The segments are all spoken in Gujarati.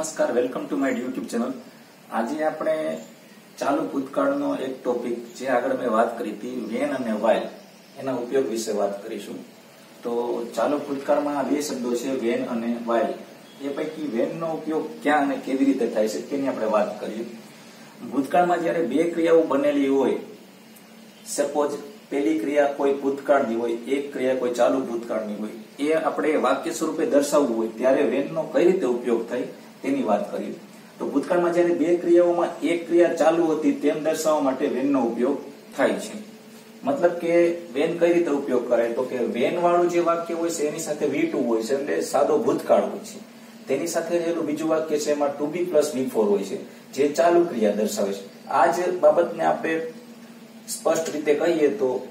નમસ્કાર welcome to my YouTube channel આજે આપણે ચાલુ ભૂતકાળનો એક ટોપિક જે આગળ મેં વાત કરી હતી, વેન અને વાઇલ એના ઉપયોગ વિશે વાત કરીશું. તો ચાલુ ભૂતકાળમાં આ બે શબ્દો છે, વેન અને વાઇલ એ પૈકી વેનનો ઉપયોગ ક્યાં અને કેવી રીતે થાય છે તેની આપણે વાત કરીએ. ભૂતકાળમાં જ્યારે બે ક્રિયાઓ બનેલી હોય સપોઝ પેલી ક્રિયા કોઈ ભૂતકાળની હોય, એક ક્રિયા કોઈ ચાલુ ભૂતકાળની હોય, એ આપણે વાક્ય સ્વરૂપે દર્શાવવું હોય, ત્યારે વેનનો કઈ રીતે ઉપયોગ થાય? તેની વાત કરીએ. તો ભૂતકાળમાં જ્યારે બે ક્રિયાઓમાં એક ક્રિયા ચાલુ હતી, તેમ દર્શાવવા માટે વેનનો ઉપયોગ થાય છે. મતલબ કે વેન કઈ રીતે ઉપયોગ કરાય તો કે વેન વાળું જે વાક્ય હોય છે, એની સાથે વી હોય છે, એટલે સાદો ભૂતકાળ હોય છે. તેની સાથે રહેલું બીજું વાક્ય છે, એમાં ટુ બી પ્લસ બી હોય છે, જે ચાલુ ક્રિયા દર્શાવે છે. આ જ બાબતને આપણે સ્પષ્ટ રીતે કહીએ તો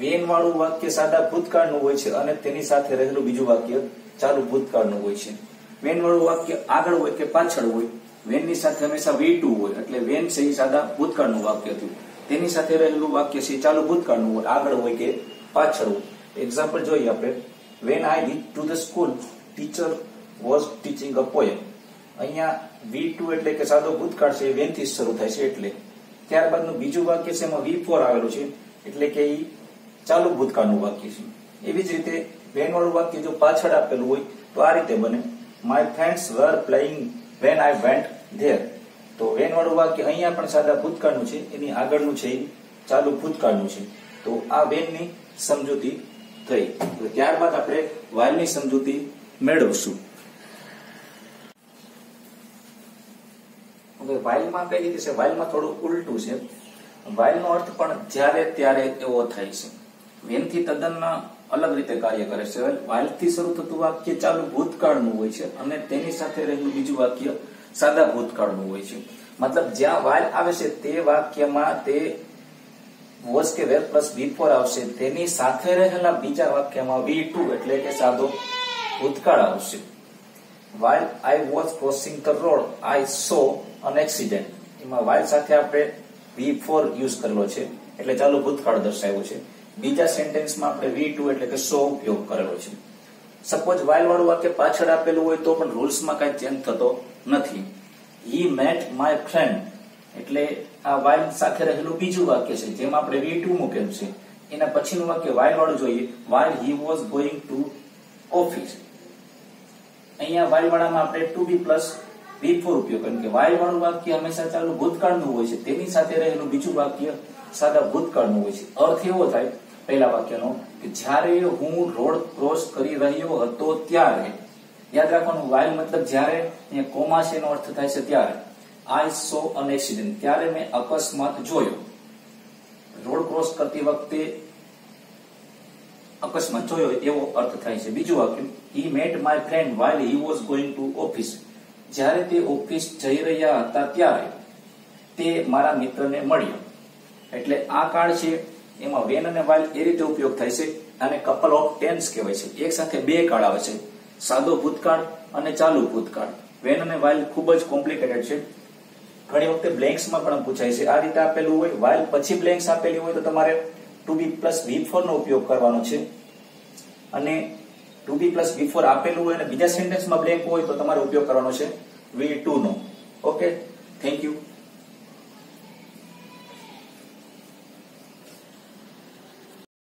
વેન વાળું વાક્ય સાદા ભૂતકાળનું હોય છે અને તેની સાથે રહેલું બીજું વાક્ય ચાલુ ભૂતકાળનું હોય છે. વેન વાળું વાક્ય આગળ હોય કે પાછળ હોય, વેનની સાથે હંમેશા વી ટુ હોય, એટલે વેન છે એ સાદા ભૂતકાળનું વાક્ય થયું તેની સાથે રહેલું વાક્ય છે ચાલુ ભૂતકાળનું હોય, આગળ હોય કે પાછળ હોય. એક્ઝામ્પલ જોઈએ આપણે. When I D to the school teacher was teaching a poem અહીંયા વી ટુ એટલે કે સાદો ભૂતકાળ છે વેનથી શરૂ થાય છે એટલે. ત્યારબાદનું બીજું વાક્ય છે એમાં વી ફોર આવેલું છે, એટલે કે એ ચાલુ ભૂતકાળનું વાક્ય છે. એવી જ રીતે વેન વાળું વાક્ય જો પાછળ આપેલું હોય, તો આ રીતે બને. My friends were playing when I went there તો વેન વાળું વાક્ય અહીંયા પણ સાદા ભૂતકાળનું છે, એની આગળનું છે ચાલુ ભૂતકાળનું છે. તો આ વેનની સમજૂતી થઈ. તો ત્યારબાદ આપણે વાયલની સમજૂતી મેળવશું. વાઇલમાં કઈ રીતે છે? વાઇલમાં થોડું ઉલટું છે. વાઇલનો અર્થ પણ જ્યારે ત્યારે એવો થાય છે. વેનથી તદ્દન અલગ રીતે કાર્ય કરે છે વાઇલથી શરૂ થતું વાક્ય ચાલુ ભૂતકાળનું હોય છે અને તેની સાથે રહેલું બીજું વાક્ય સાદા ભૂતકાળનું હોય છે મતલબ જ્યાં વાઇલ આવે છે તે વાક્યમાં તે વોઝ કે વેર પ્લસ બી ફોર આવશે તેની સાથે રહેલા બીજા વાક્યમાં વી ટુ એટલે કે સાદો ભૂતકાળ આવશે while I was crossing the road I saw an accident એમાં વાઇલ સાથે આપણે V4 યુઝ કરેલો છે, એટલે ચાલુ ભૂતકાળ દર્શાવ્યો છે। બીજા સેન્ટેન્સમાં આપણે વી ટુ એટલે કે સો ઉપયોગ કરેલો છે. સપોઝ વાઇલ વાળું વાક્ય પાછળ આપેલું હોય તો પણ રૂલ્સમાં કઈ ચેન્જ થતો નથી. હી મેટ માય ફ્રેન્ડ એટલે આ વાઇલ સાથે રહેલું બીજું વાક્ય છે, જેમાં આપણે વી ટુ મૂકેલું છે. એના પછીનું વાક્ય વાઇલ વાળું જોઈએ while he was going to office અહીંયા વાઇલ વાળામાં આપણે to be plus V four ઉપયોગ કારણ કે વાય વાળું વાક્ય હંમેશા ચાલુ ભૂતકાળનું હોય છે. તેની સાથે રહેલું બીજું વાક્ય સાદા ભૂતકાળનું હોય છે. અર્થ એવો થાય પહેલા વાક્યનો, કે જ્યારે હું રોડ ક્રોસ કરી રહ્યો હતો ત્યારે, યાદ રાખવાનું વાઇલ મતલબ જ્યારે, અહીંયા કોમા છે એનો અર્થ થાય છે ત્યારે. આઈ સો અન એક્સિડન્ટ ત્યારે મેં અકસ્માત જોયો. રોડ ક્રોસ કરતી વખતે અકસ્માત જોયો, એવો અર્થ થાય છે. બીજું વાક્ય he met my friend while he was going to office જ્યારે તે ઓફિસ જઈ રહ્યા હતા ત્યારે તે મારા મિત્રને મળ્યો. એટલે આ કાળ છે એમાં વેન અને વાઇલ એ રીતે ઉપયોગ થાય છે અને કપલ ઓફ ટેન્સ કહેવાય છે. એક સાથે બે કાળ આવે છે. સાદો ભૂતકાળ અને ચાલુ ભૂતકાળ. વેન અને વાઇલ ખૂબ જ કોમ્પ્લિકેટેડ છે. ઘણી વખતે બ્લેન્ક્સમાં પણ પૂછાય છે, આ રીતે આપેલું હોય? વાઇલ પછી બ્લેન્ક્સ આપેલી હોય તો તમારે ટુ બી પ્લસ વી નો ઉપયોગ કરવાનો છે. અને ટુ બી પ્લસ વી આપેલું હોય અને બીજા સેન્ટેન્સમાં બ્લેન્ક હોય તો તમારે ઉપયોગ કરવાનો છે. વી ટુ નો.